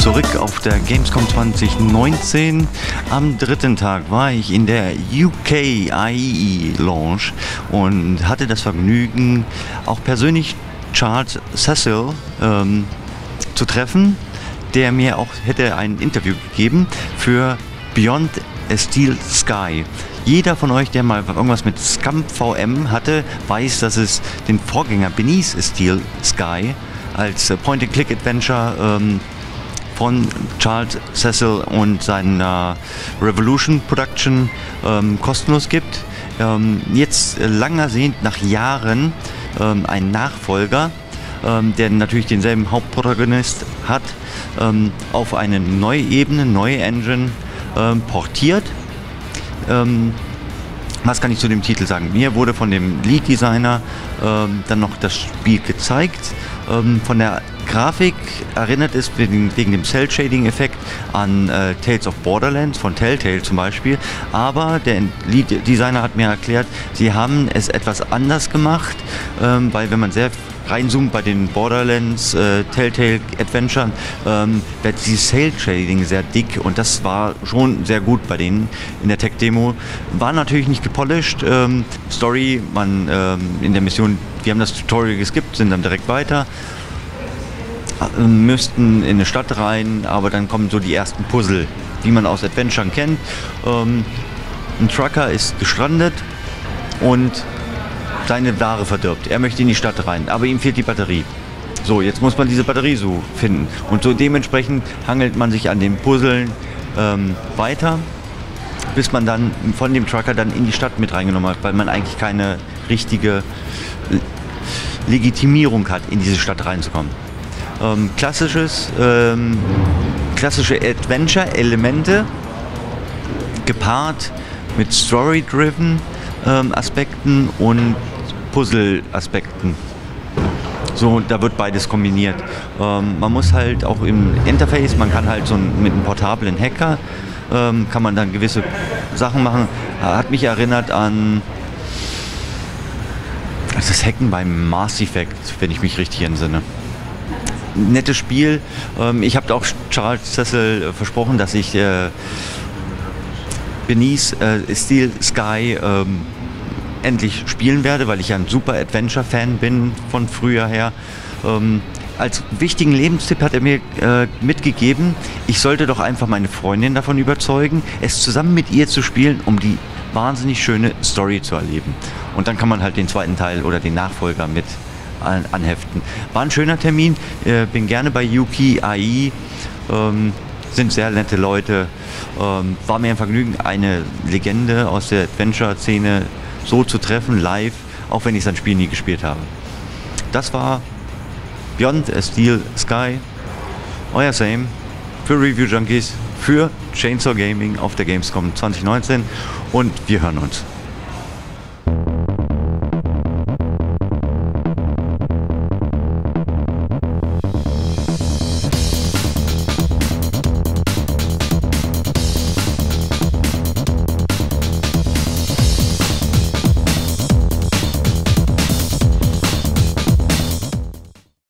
zurück auf der Gamescom 2019. Am dritten Tag war ich in der UK IE Launch und hatte das Vergnügen, auch persönlich Charles Cecil ähm, zu treffen, der mir auch hätte ein Interview gegeben für Beyond a Steel Sky. Jeder von euch, der mal irgendwas mit Scum VM hatte, weiß, dass es den Vorgänger Beneath Steel Sky als Point-and-Click-Adventure ähm, von Charles Cecil und seiner Revolution Production ähm, kostenlos gibt. Ähm, jetzt äh, langer sehend nach Jahren ähm, ein Nachfolger, ähm, der natürlich denselben Hauptprotagonist hat, ähm, auf eine neue Ebene, neue Engine ähm, portiert. was kann ich zu dem Titel sagen? Mir wurde von dem Lead-Designer dann noch das Spiel gezeigt. von der Grafik erinnert es wegen, dem Cell-Shading-Effekt an äh, Tales of Borderlands von Telltale zum Beispiel. Aber der Lead-Designer hat mir erklärt, sie haben es etwas anders gemacht, ähm, weil wenn man sehr reinzoomt bei den Borderlands äh, Telltale Adventure, ähm, wird dieses Cell Shading sehr dick und das war schon sehr gut bei denen in der Tech Demo. War natürlich nicht gepolished. Ähm, Story, man ähm, in der Mission, wir haben das Tutorial geskippt, sind dann direkt weiter müssten in eine Stadt rein, aber dann kommen so die ersten Puzzle, die man aus Adventuren kennt. Ähm, ein Trucker ist gestrandet und seine Ware verdirbt. Er möchte in die Stadt rein, aber ihm fehlt die Batterie. So, jetzt muss man diese Batterie so finden. Und so dementsprechend hangelt man sich an den Puzzeln ähm, weiter, bis man dann von dem Trucker dann in die Stadt mit reingenommen hat, weil man eigentlich keine richtige Legitimierung hat, in diese Stadt reinzukommen ähm, klassisches, ähm, klassische Adventure-Elemente gepaart mit Story-driven ähm, Aspekten und Puzzle-Aspekten. So, da wird beides kombiniert. Ähm, man muss halt auch im Interface, man kann halt so ein, mit einem portablen Hacker, ähm, kann man dann gewisse Sachen machen. Hat mich erinnert an das Hacken beim Mass Effect, wenn ich mich richtig entsinne nettes Spiel. Ähm, ich habe auch Charles Cecil äh, versprochen, dass ich äh, Beneath äh, Steel Sky ähm, endlich spielen werde, weil ich ein super Adventure-Fan bin von früher her. Ähm, als wichtigen Lebenstipp hat er mir äh, mitgegeben, ich sollte doch einfach meine Freundin davon überzeugen, es zusammen mit ihr zu spielen, um die wahnsinnig schöne Story zu erleben. Und dann kann man halt den zweiten Teil oder den Nachfolger mit an, anheften. War ein schöner Termin, äh, bin gerne bei Yuki AI, ähm, sind sehr nette Leute. Ähm, war mir ein Vergnügen, eine Legende aus der Adventure-Szene so zu treffen, live, auch wenn ich sein Spiel nie gespielt habe. Das war Beyond a Steel Sky, euer Same für Review Junkies, für Chainsaw Gaming auf der Gamescom 2019 und wir hören uns.